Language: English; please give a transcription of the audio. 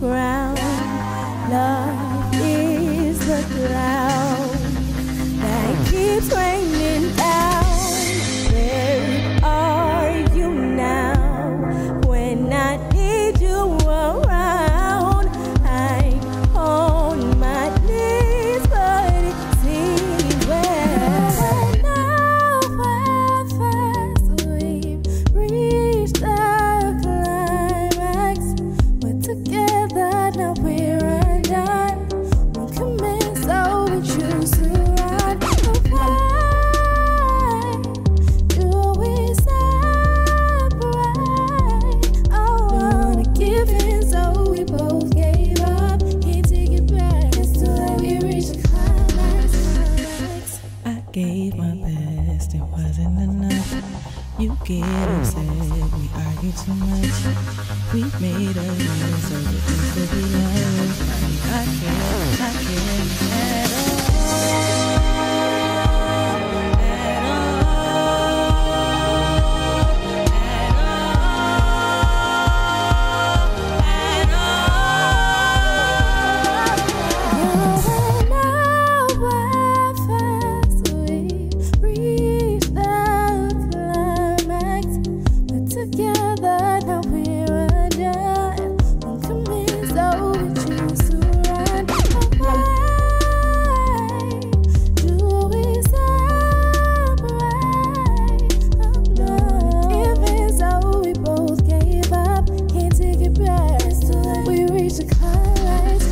ground. Love is the ground that keeps You get upset, we argue too much. We made a the things that we love. I can't, I can't. together, now we're undone. So we choose to run. Do we separate? Oh, so, we both gave up. Can't take it back. We reached climax,